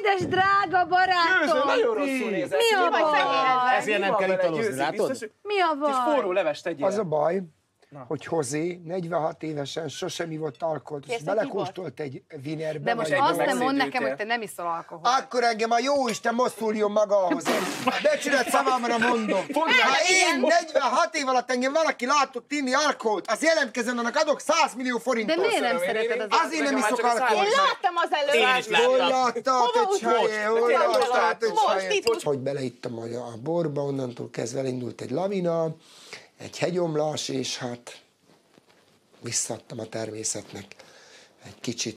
Édes, drága barátom! Nagyon rosszul nézel. Mi a baj? Ezért nem kell italozni, látod? Mi a Kis baj? forró levest tegyél. Az a baj, hogy Hozé 46 évesen sosem ivott alkoholt, és belekóstolt egy vinerbe. De most azt nem mond nekem, hogy te nem iszol alkoholt. Akkor engem a jó Isten mozduljon magához. Becsület szavamra mondom. Ha én 46 év alatt engem valaki látott inni alkoholt, az jelentkezzen, annak adok 100 millió De forintot. miért nem szereted az én- Azért nem iszok alkoholt. Én láttam az előtt. Hol láttad, Hova egy csajé, hol láttad, egy itt. Hogy beleittam a a borba, onnantól kezdve elindult egy lavina, egy hegyomlás, és hát visszaadtam a természetnek egy kicsit